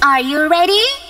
Are you ready?